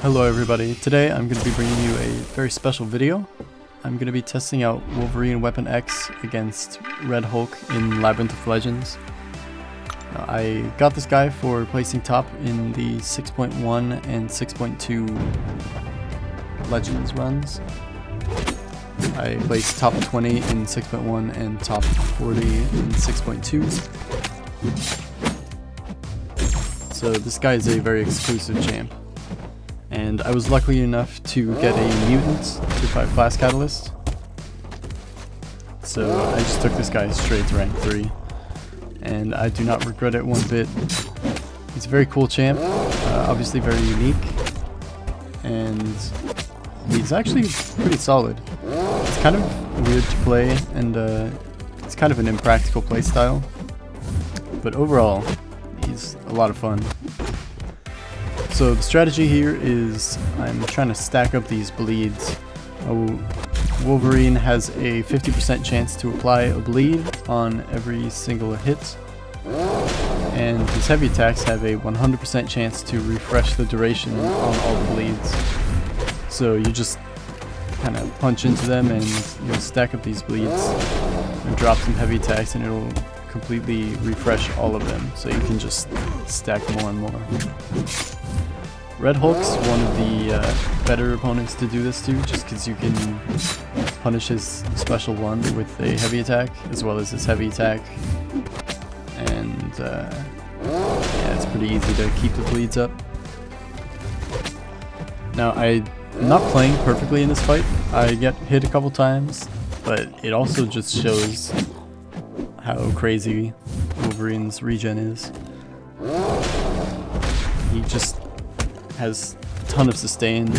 Hello everybody, today I'm going to be bringing you a very special video. I'm going to be testing out Wolverine Weapon X against Red Hulk in Labyrinth of Legends. I got this guy for placing top in the 6.1 and 6.2 Legends runs. I placed top 20 in 6.1 and top 40 in 6.2. So this guy is a very exclusive champ and I was lucky enough to get a mutant to 5 class catalyst. So I just took this guy straight to rank 3, and I do not regret it one bit. He's a very cool champ, uh, obviously very unique, and he's actually pretty solid. It's kind of weird to play, and uh, it's kind of an impractical playstyle, but overall, he's a lot of fun. So the strategy here is I'm trying to stack up these bleeds. Wolverine has a 50% chance to apply a bleed on every single hit. And his heavy attacks have a 100% chance to refresh the duration on all the bleeds. So you just kind of punch into them and you'll stack up these bleeds and drop some heavy attacks and it'll completely refresh all of them. So you can just stack more and more. Red Hulk's one of the uh, better opponents to do this to, just because you can punish his special one with a heavy attack, as well as his heavy attack. And uh, yeah, it's pretty easy to keep the bleeds up. Now, I'm not playing perfectly in this fight. I get hit a couple times, but it also just shows how crazy Wolverine's regen is. He just has a ton of sustain,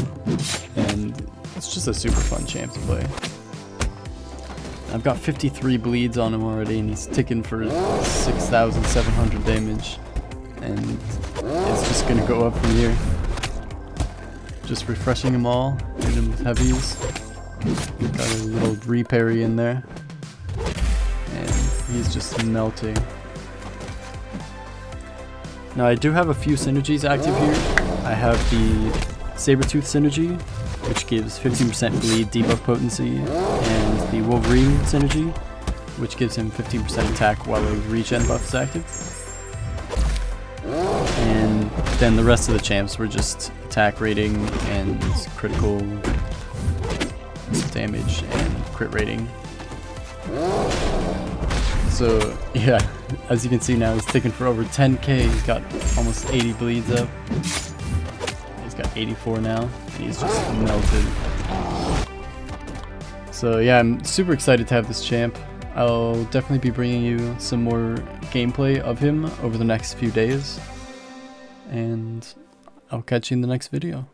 and it's just a super fun champ to play. I've got 53 bleeds on him already, and he's ticking for 6,700 damage, and it's just gonna go up from here. Just refreshing them all, hitting them with heavies. Got a little reparry in there, and he's just melting. Now I do have a few synergies active here, I have the Sabretooth synergy, which gives 15% bleed debuff potency, and the Wolverine synergy, which gives him 15% attack while a regen buff is active. And then the rest of the champs were just attack rating and critical damage and crit rating. So yeah, as you can see now he's ticking for over 10k, he's got almost 80 bleeds up 84 now, and he's just melted. So yeah, I'm super excited to have this champ. I'll definitely be bringing you some more gameplay of him over the next few days. And I'll catch you in the next video.